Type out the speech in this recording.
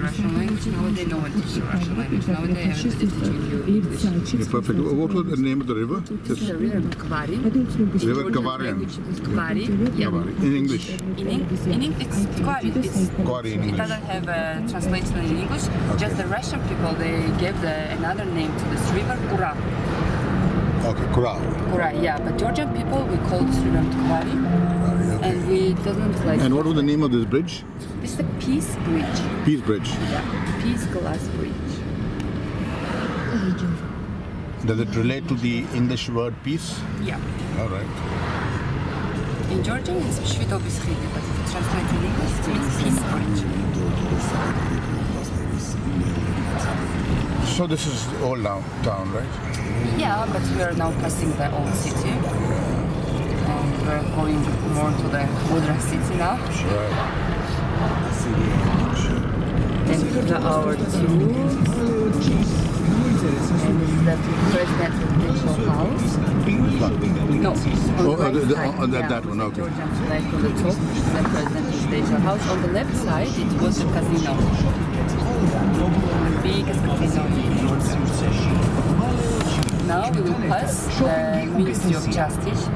Russian language. Nowadays, no one teaches Russian language. Nowadays, everybody teaching you English. Okay, perfect. What was the name of the river? The river Kvari. River language Kvari. Yeah. In English. In, in Eng- it's Kvari. It's, Kvari in it English. doesn't have a translation in English. Just the Russian people, they gave the, another name to this river, Kura. Okay, Kural. Kura, yeah. But Georgian people, we call this river Kvari. And we doesn't like... And what was the name of this bridge? Is the Peace Bridge. Peace Bridge. Yeah. Peace Glass Bridge. Does it relate to the English word peace? Yeah. All right. In Georgian, it's Shvitobis Khidi, but if you translate in English, it means Peace Bridge. So this is old now, town, right? Yeah, but we are now passing the old city. And we're going more to the Mudra city now. Right. The our this is the president's residential house. No, Oh, the uh, the- the- side, oh, that- yeah, that one, okay. Georgian flag on the top, the president's residential house. On the left side, it was a casino. Biggest casino. Now we will pass the Ministry of Justice